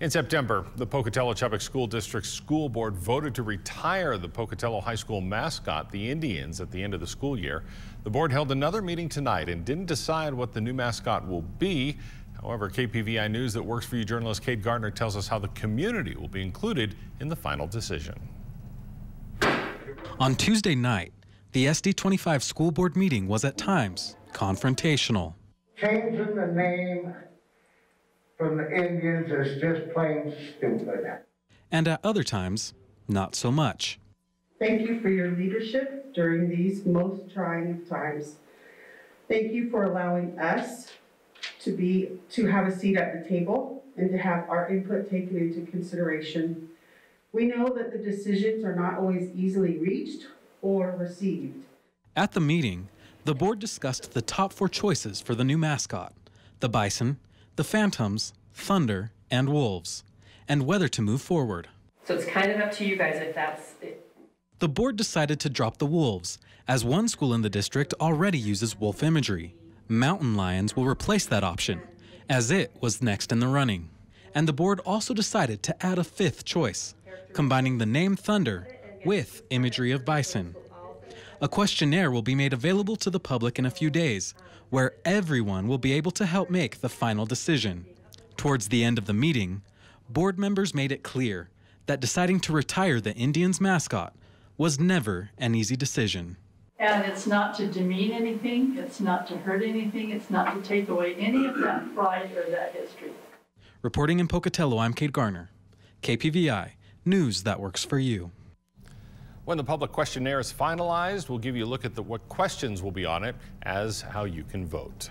In September, the Pocatello Chubbuck School District School Board voted to retire the Pocatello High School mascot, the Indians, at the end of the school year. The board held another meeting tonight and didn't decide what the new mascot will be. However, KPVI News that works for you journalist Kate Gardner tells us how the community will be included in the final decision. On Tuesday night, the SD25 school board meeting was at times confrontational. Changing the name from the Indians is just plain stupid. And at other times, not so much. Thank you for your leadership during these most trying of times. Thank you for allowing us to be to have a seat at the table and to have our input taken into consideration. We know that the decisions are not always easily reached or received. At the meeting, the board discussed the top four choices for the new mascot the bison, the phantoms, thunder, and wolves, and whether to move forward. So it's kind of up to you guys if that's it. The board decided to drop the wolves, as one school in the district already uses wolf imagery. Mountain lions will replace that option, as it was next in the running. And the board also decided to add a fifth choice, combining the name Thunder with imagery of bison. A questionnaire will be made available to the public in a few days, where everyone will be able to help make the final decision. Towards the end of the meeting, board members made it clear that deciding to retire the Indians mascot was never an easy decision. And it's not to demean anything, it's not to hurt anything, it's not to take away any of that pride or that history. Reporting in Pocatello, I'm Kate Garner. KPVI, news that works for you. When the public questionnaire is finalized, we'll give you a look at the, what questions will be on it as how you can vote.